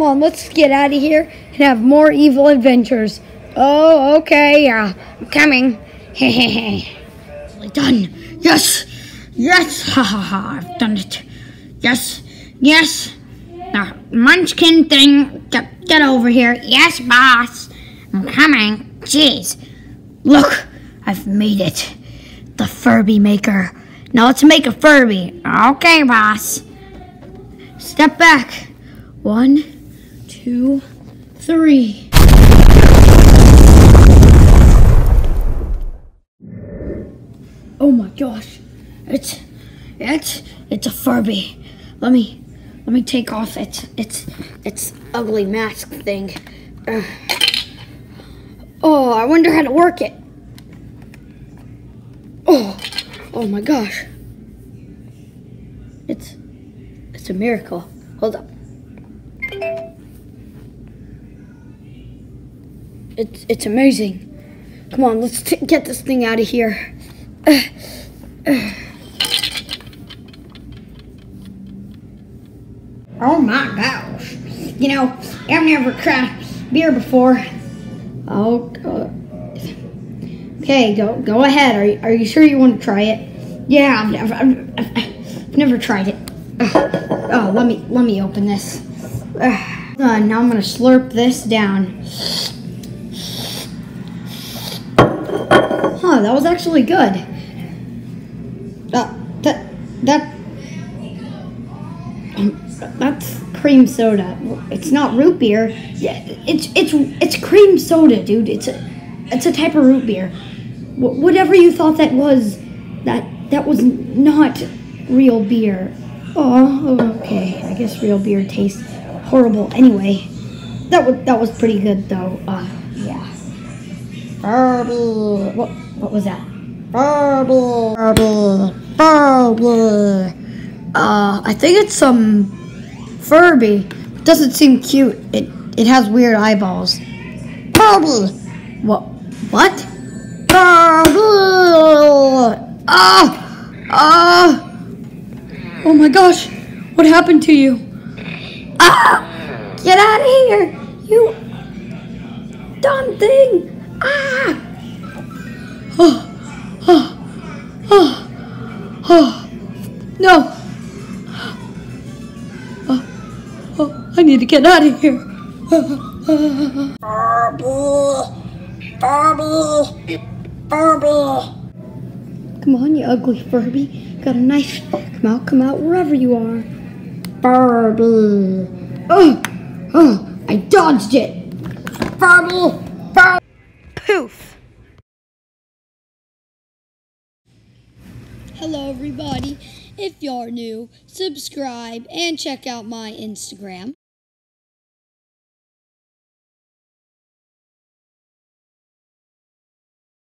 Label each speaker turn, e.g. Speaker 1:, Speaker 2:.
Speaker 1: Come on, let's get out of here and have more evil adventures. Oh, okay, yeah, I'm coming. Hehehe. done. Yes, yes, ha ha ha, I've done it. Yes, yes. Now, Munchkin thing, get, get over here. Yes, boss. I'm coming. Jeez. Look, I've made it. The Furby maker. Now let's make a Furby. Okay, boss. Step back. One, two, three. Oh my gosh. It's it's it's a Furby. Let me let me take off its its its ugly mask thing. Oh, I wonder how to work it. Oh, oh my gosh. It's it's a miracle. Hold up. It's it's amazing. Come on, let's get this thing out of here. Oh my gosh. You know, I've never tried beer before. Oh, uh, okay, go go ahead. Are you, are you sure you want to try it? Yeah, I've never, I've, I've, never tried it. Oh, let me let me open this. Uh, now I'm gonna slurp this down. That was actually good. Uh, that that that's cream soda. It's not root beer. Yeah, it's it's it's cream soda, dude. It's a it's a type of root beer. Wh- whatever you thought that was, that that was not real beer. Oh, okay. I guess real beer tastes horrible. Anyway, that was that was pretty good though. Uh, yeah. Furby. What what was that? Furby. Furby. Furby. Uh, I think it's some Furby. Doesn't seem cute. It it has weird eyeballs. Furby. What? What? Furby. Ah! Ah! Oh my gosh! What happened to you? Ah! Get out of here! You dumb thing! Ah! Oh! Oh! Oh! Oh! No! Oh, oh, I need to get out of here. Come on, you ugly Furby. Got a knife. Come out, come out, wherever you are. Furby. Oh, oh, I dodged it. Furby. Furby. Poof. Hello, everybody. If you're new, subscribe and check out my Instagram.